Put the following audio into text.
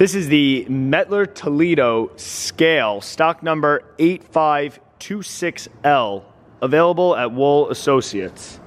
This is the Mettler Toledo scale, stock number 8526L, available at Wool Associates.